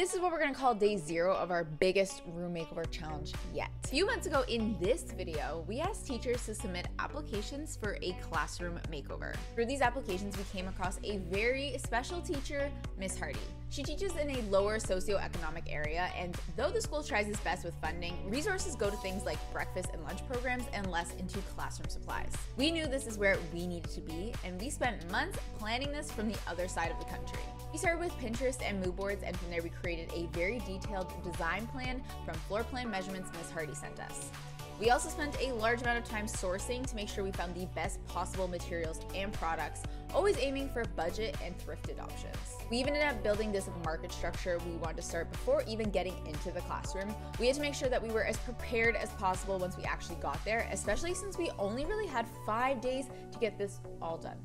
This is what we're gonna call day zero of our biggest room makeover challenge yet. A few months ago in this video, we asked teachers to submit applications for a classroom makeover. Through these applications, we came across a very special teacher, Miss Hardy. She teaches in a lower socioeconomic area, and though the school tries its best with funding, resources go to things like breakfast and lunch programs and less into classroom supplies. We knew this is where we needed to be, and we spent months planning this from the other side of the country. We started with Pinterest and mood boards, and from there we created a very detailed design plan from floor plan measurements Ms. Hardy sent us. We also spent a large amount of time sourcing to make sure we found the best possible materials and products, always aiming for budget and thrifted options. We even ended up building this market structure we wanted to start before even getting into the classroom. We had to make sure that we were as prepared as possible once we actually got there, especially since we only really had five days to get this all done.